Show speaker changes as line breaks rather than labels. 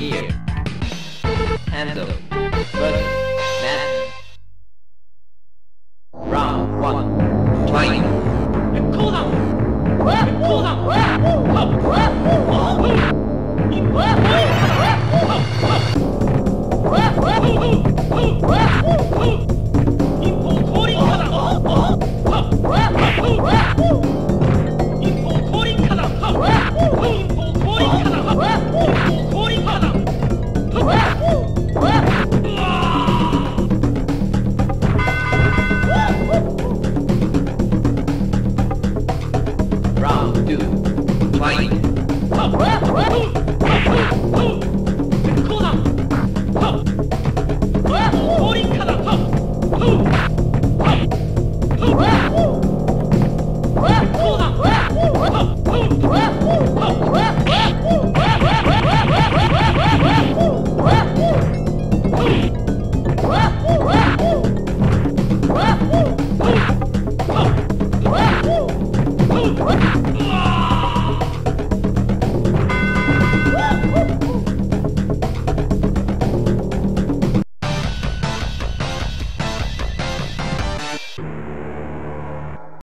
here. Handle. Button. Map. Round one. Fight. Cool down. round two, fight.